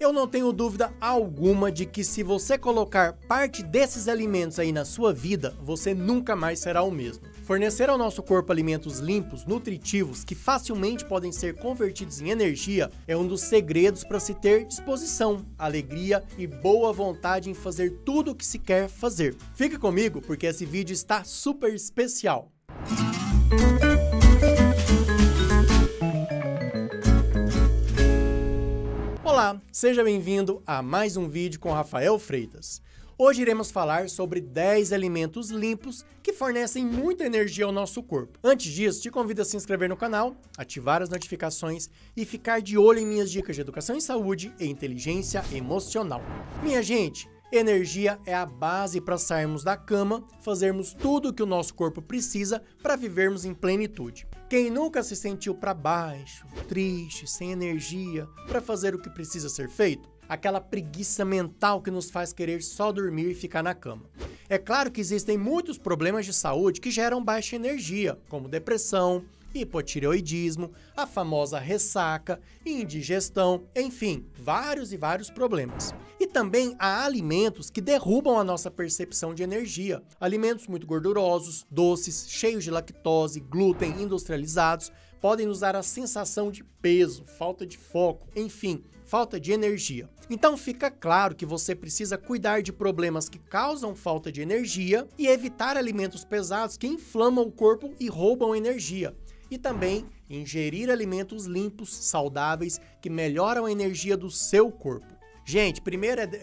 Eu não tenho dúvida alguma de que se você colocar parte desses alimentos aí na sua vida, você nunca mais será o mesmo. Fornecer ao nosso corpo alimentos limpos, nutritivos, que facilmente podem ser convertidos em energia, é um dos segredos para se ter disposição, alegria e boa vontade em fazer tudo o que se quer fazer. Fique comigo porque esse vídeo está super especial. Olá, seja bem-vindo a mais um vídeo com Rafael Freitas. Hoje iremos falar sobre 10 alimentos limpos que fornecem muita energia ao nosso corpo. Antes disso, te convido a se inscrever no canal, ativar as notificações e ficar de olho em minhas dicas de educação em saúde e inteligência emocional. Minha gente, Energia é a base para sairmos da cama, fazermos tudo o que o nosso corpo precisa para vivermos em plenitude. Quem nunca se sentiu para baixo, triste, sem energia para fazer o que precisa ser feito? Aquela preguiça mental que nos faz querer só dormir e ficar na cama. É claro que existem muitos problemas de saúde que geram baixa energia, como depressão, hipotireoidismo, a famosa ressaca, indigestão, enfim, vários e vários problemas. Também há alimentos que derrubam a nossa percepção de energia. Alimentos muito gordurosos, doces, cheios de lactose, glúten, industrializados, podem nos dar a sensação de peso, falta de foco, enfim, falta de energia. Então fica claro que você precisa cuidar de problemas que causam falta de energia e evitar alimentos pesados que inflamam o corpo e roubam energia e também ingerir alimentos limpos, saudáveis, que melhoram a energia do seu corpo. Gente,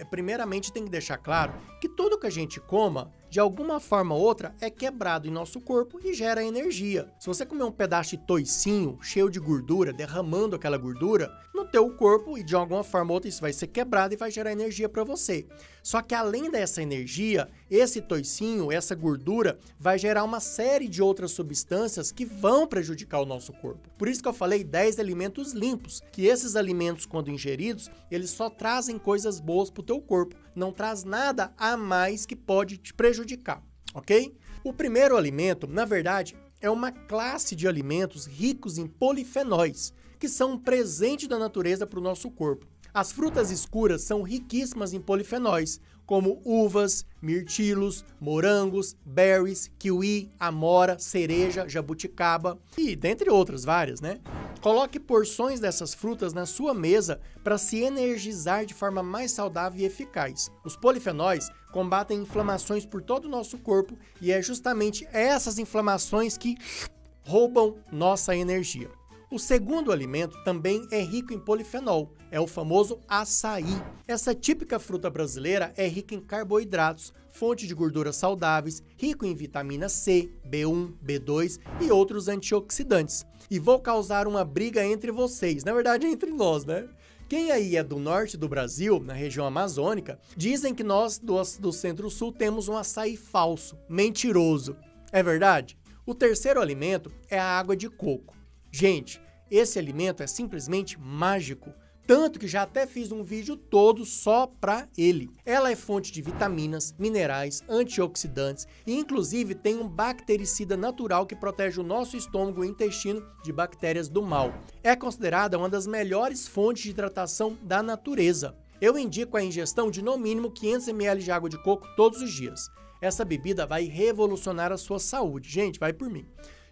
primeiramente tem que deixar claro que tudo que a gente coma de alguma forma ou outra, é quebrado em nosso corpo e gera energia. Se você comer um pedaço de toicinho cheio de gordura, derramando aquela gordura no teu corpo e de alguma forma ou outra isso vai ser quebrado e vai gerar energia para você. Só que além dessa energia, esse toicinho, essa gordura, vai gerar uma série de outras substâncias que vão prejudicar o nosso corpo. Por isso que eu falei 10 alimentos limpos, que esses alimentos quando ingeridos, eles só trazem coisas boas para o teu corpo, não traz nada a mais que pode te prejudicar prejudicar, ok? O primeiro alimento, na verdade, é uma classe de alimentos ricos em polifenóis, que são um presente da natureza para o nosso corpo. As frutas escuras são riquíssimas em polifenóis, como uvas, mirtilos, morangos, berries, kiwi, amora, cereja, jabuticaba e dentre outras várias, né? Coloque porções dessas frutas na sua mesa para se energizar de forma mais saudável e eficaz. Os polifenóis combatem inflamações por todo o nosso corpo e é justamente essas inflamações que roubam nossa energia. O segundo alimento também é rico em polifenol, é o famoso açaí. Essa típica fruta brasileira é rica em carboidratos, fonte de gorduras saudáveis, rico em vitamina C, B1, B2 e outros antioxidantes. E vou causar uma briga entre vocês, na verdade entre nós, né? Quem aí é do norte do Brasil, na região amazônica, dizem que nós do, do centro-sul temos um açaí falso, mentiroso. É verdade? O terceiro alimento é a água de coco. Gente, esse alimento é simplesmente mágico. Tanto que já até fiz um vídeo todo só para ele. Ela é fonte de vitaminas, minerais, antioxidantes e inclusive tem um bactericida natural que protege o nosso estômago e intestino de bactérias do mal. É considerada uma das melhores fontes de hidratação da natureza. Eu indico a ingestão de no mínimo 500 ml de água de coco todos os dias. Essa bebida vai revolucionar a sua saúde. Gente, vai por mim.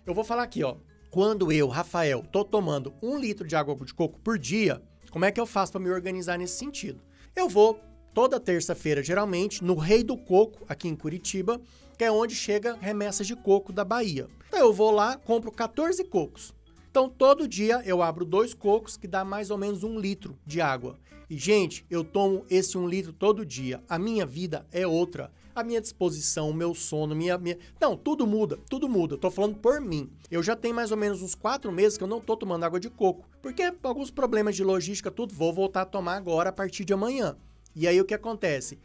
Eu vou falar aqui, ó. Quando eu, Rafael, tô tomando um litro de água de coco por dia, como é que eu faço para me organizar nesse sentido? Eu vou toda terça-feira, geralmente, no Rei do Coco, aqui em Curitiba, que é onde chega remessas de coco da Bahia. Então eu vou lá, compro 14 cocos. Então todo dia eu abro dois cocos, que dá mais ou menos um litro de água. E, gente, eu tomo esse um litro todo dia. A minha vida é outra a minha disposição, o meu sono, minha, minha. Não, tudo muda, tudo muda. Tô falando por mim. Eu já tenho mais ou menos uns quatro meses que eu não tô tomando água de coco. Porque alguns problemas de logística, tudo, vou voltar a tomar agora a partir de amanhã. E aí o que acontece?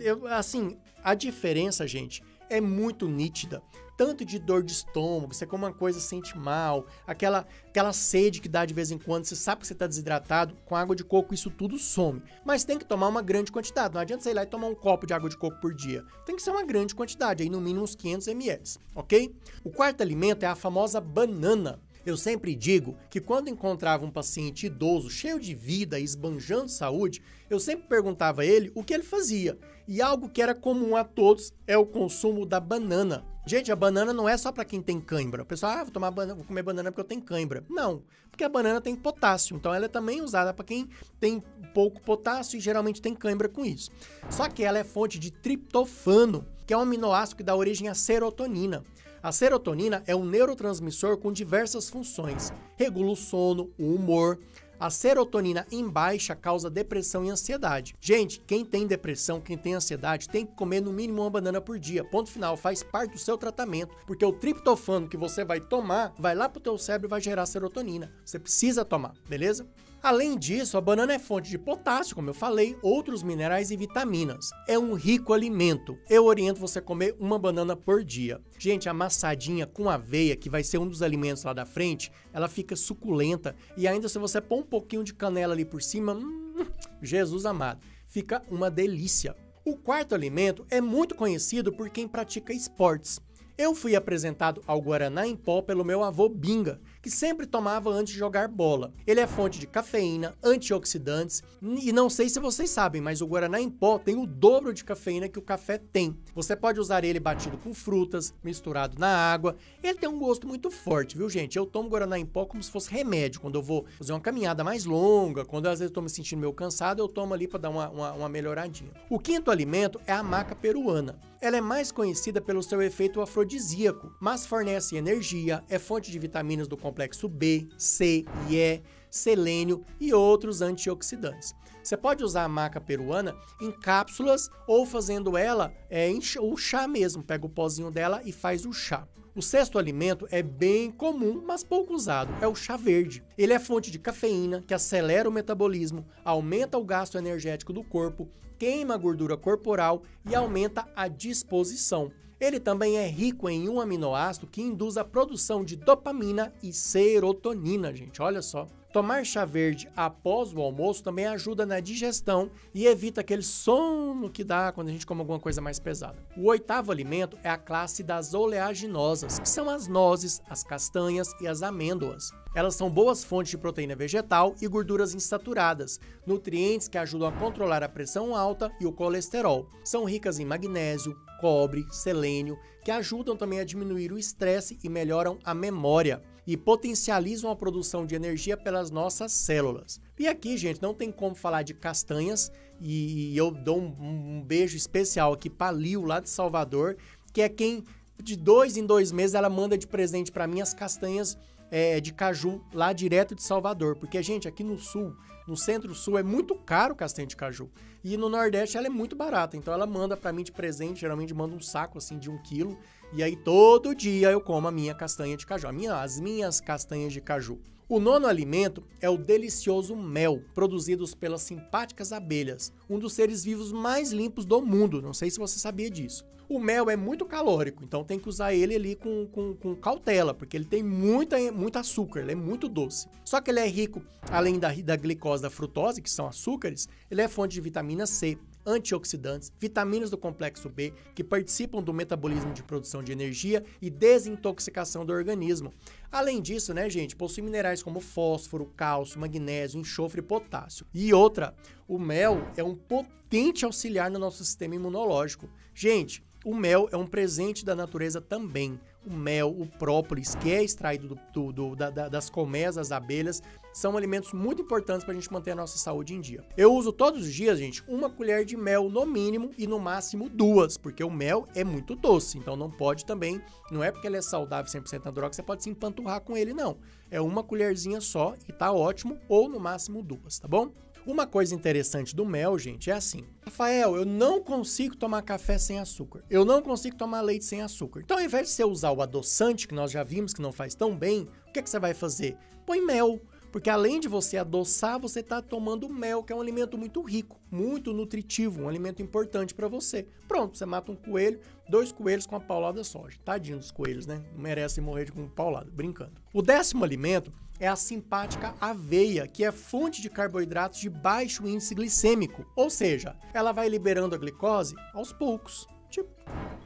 Eu, assim, a diferença, gente, é muito nítida. Tanto de dor de estômago, você come uma coisa sente mal, aquela, aquela sede que dá de vez em quando, você sabe que você está desidratado, com água de coco isso tudo some. Mas tem que tomar uma grande quantidade, não adianta você ir lá e tomar um copo de água de coco por dia. Tem que ser uma grande quantidade, aí no mínimo uns 500 ml, ok? O quarto alimento é a famosa banana. Eu sempre digo que quando encontrava um paciente idoso, cheio de vida e esbanjando saúde, eu sempre perguntava a ele o que ele fazia. E algo que era comum a todos é o consumo da banana. Gente, a banana não é só para quem tem cãibra. O pessoal, ah, vou, tomar banana, vou comer banana porque eu tenho cãibra. Não, porque a banana tem potássio, então ela é também usada para quem tem pouco potássio e geralmente tem cãibra com isso. Só que ela é fonte de triptofano, que é um aminoácido que dá origem à serotonina. A serotonina é um neurotransmissor com diversas funções. Regula o sono, o humor. A serotonina em baixa causa depressão e ansiedade. Gente, quem tem depressão, quem tem ansiedade, tem que comer no mínimo uma banana por dia. Ponto final, faz parte do seu tratamento, porque o triptofano que você vai tomar vai lá pro teu cérebro e vai gerar serotonina. Você precisa tomar, beleza? Além disso, a banana é fonte de potássio, como eu falei, outros minerais e vitaminas. É um rico alimento. Eu oriento você a comer uma banana por dia. Gente, amassadinha com aveia, que vai ser um dos alimentos lá da frente, ela fica suculenta e ainda se você pôr um pouquinho de canela ali por cima, hum, Jesus amado, fica uma delícia. O quarto alimento é muito conhecido por quem pratica esportes. Eu fui apresentado ao Guaraná em pó pelo meu avô Binga, que sempre tomava antes de jogar bola. Ele é fonte de cafeína, antioxidantes e não sei se vocês sabem, mas o Guaraná em pó tem o dobro de cafeína que o café tem. Você pode usar ele batido com frutas, misturado na água. Ele tem um gosto muito forte, viu, gente? Eu tomo Guaraná em pó como se fosse remédio. Quando eu vou fazer uma caminhada mais longa, quando às vezes tô me sentindo meio cansado, eu tomo ali para dar uma, uma, uma melhoradinha. O quinto alimento é a maca peruana. Ela é mais conhecida pelo seu efeito afrodisíaco, mas fornece energia, é fonte de vitaminas do complexo B, C e E, selênio e outros antioxidantes. Você pode usar a maca peruana em cápsulas ou fazendo ela é, o chá mesmo. Pega o pozinho dela e faz o chá. O sexto alimento é bem comum, mas pouco usado, é o chá verde. Ele é fonte de cafeína, que acelera o metabolismo, aumenta o gasto energético do corpo, queima a gordura corporal e aumenta a disposição. Ele também é rico em um aminoácido que induz a produção de dopamina e serotonina, gente. Olha só. Tomar chá verde após o almoço também ajuda na digestão e evita aquele sono que dá quando a gente come alguma coisa mais pesada. O oitavo alimento é a classe das oleaginosas, que são as nozes, as castanhas e as amêndoas. Elas são boas fontes de proteína vegetal e gorduras insaturadas, nutrientes que ajudam a controlar a pressão alta e o colesterol. São ricas em magnésio, cobre, selênio, que ajudam também a diminuir o estresse e melhoram a memória e potencializam a produção de energia pelas nossas células. E aqui, gente, não tem como falar de castanhas e eu dou um, beijo especial aqui para Lil, lá de Salvador, que é quem de dois em dois meses ela manda de presente para mim as castanhas é, de caju lá direto de Salvador. Porque, gente, aqui no sul, no centro-sul, é muito caro castanha de caju. E no Nordeste ela é muito barata. Então ela manda para mim de presente, geralmente manda um saco assim de um quilo. E aí todo dia eu como a minha castanha de caju, minha, as minhas castanhas de caju. O nono alimento é o delicioso mel, produzido pelas simpáticas abelhas, um dos seres vivos mais limpos do mundo. Não sei se você sabia disso. O mel é muito calórico, então tem que usar ele ali com, com, com cautela, porque ele tem muita, muito açúcar, ele é muito doce. Só que ele é rico, além da, da glicose da frutose, que são açúcares, ele é fonte de vitamina C, antioxidantes, vitaminas do complexo B, que participam do metabolismo de produção de energia e desintoxicação do organismo. Além disso, né, gente, possui minerais como fósforo, cálcio, magnésio, enxofre e potássio. E outra, o mel é um potente auxiliar no nosso sistema imunológico. Gente, o mel é um presente da natureza também. O mel, o própolis, que é extraído do, do, do, da, das colmeias das abelhas, são alimentos muito importantes para a gente manter a nossa saúde em dia. Eu uso todos os dias, gente, uma colher de mel no mínimo e no máximo duas, porque o mel é muito doce, então não pode também, não é porque ele é saudável 100% na droga, você pode se empanturrar com ele, não. É uma colherzinha só e tá ótimo, ou no máximo duas, tá bom? Uma coisa interessante do mel, gente, é assim. Rafael, eu não consigo tomar café sem açúcar. Eu não consigo tomar leite sem açúcar. Então, ao invés de você usar o adoçante, que nós já vimos que não faz tão bem, o que, é que você vai fazer? Põe mel. Porque além de você adoçar, você está tomando mel, que é um alimento muito rico, muito nutritivo, um alimento importante para você. Pronto, você mata um coelho, dois coelhos com a paulada soja. Tadinho dos coelhos, né? Não merecem morrer de com paulada, brincando. O décimo alimento é a simpática aveia, que é fonte de carboidratos de baixo índice glicêmico. Ou seja, ela vai liberando a glicose aos poucos. Tipo,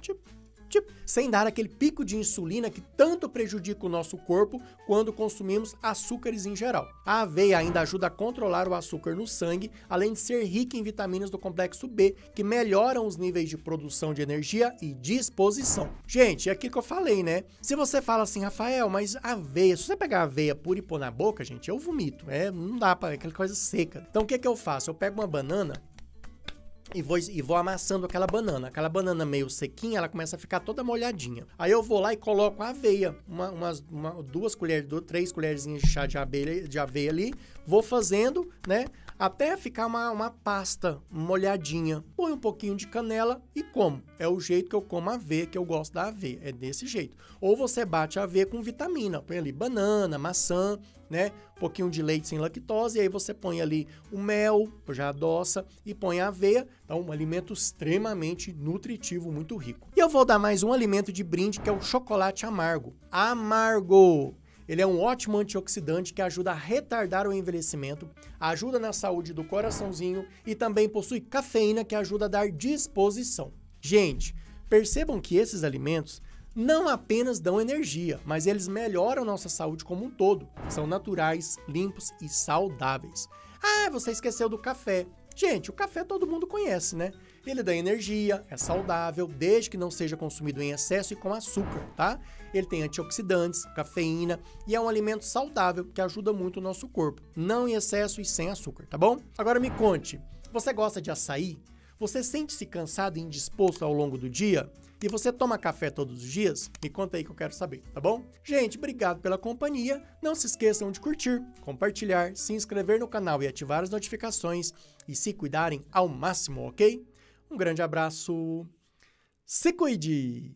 tipo, sem dar aquele pico de insulina que tanto prejudica o nosso corpo quando consumimos açúcares em geral. A aveia ainda ajuda a controlar o açúcar no sangue, além de ser rica em vitaminas do complexo B, que melhoram os níveis de produção de energia e disposição. Gente, é aquilo que eu falei, né? Se você fala assim, Rafael, mas aveia, se você pegar aveia pura e pôr na boca, gente, eu vomito. É, não dá para aquela coisa seca. Então o que que eu faço? Eu pego uma banana, e vou, e vou amassando aquela banana. Aquela banana meio sequinha, ela começa a ficar toda molhadinha. Aí eu vou lá e coloco a aveia, uma, umas, uma, duas colheres, duas, três colherzinhas de chá de aveia, de aveia ali, vou fazendo, né? Até ficar uma, uma pasta molhadinha. Põe um pouquinho de canela e como. É o jeito que eu como aveia, que eu gosto da aveia. É desse jeito. Ou você bate a aveia com vitamina. Põe ali banana, maçã, né? Um pouquinho de leite sem lactose, e aí você põe ali o mel, já adoça, e põe a aveia. Então, um alimento extremamente nutritivo, muito rico. E eu vou dar mais um alimento de brinde, que é o chocolate amargo. Amargo! Ele é um ótimo antioxidante que ajuda a retardar o envelhecimento, ajuda na saúde do coraçãozinho e também possui cafeína que ajuda a dar disposição. Gente, percebam que esses alimentos não apenas dão energia, mas eles melhoram nossa saúde como um todo. São naturais, limpos e saudáveis. Ah, você esqueceu do café. Gente, o café todo mundo conhece, né? Ele dá energia, é saudável, desde que não seja consumido em excesso e com açúcar, tá? Ele tem antioxidantes, cafeína e é um alimento saudável que ajuda muito o nosso corpo, não em excesso e sem açúcar, tá bom? Agora me conte, você gosta de açaí? Você sente-se cansado e indisposto ao longo do dia? E você toma café todos os dias? Me conta aí que eu quero saber, tá bom? Gente, obrigado pela companhia. Não se esqueçam de curtir, compartilhar, se inscrever no canal e ativar as notificações e se cuidarem ao máximo, ok? Um grande abraço. Se cuide!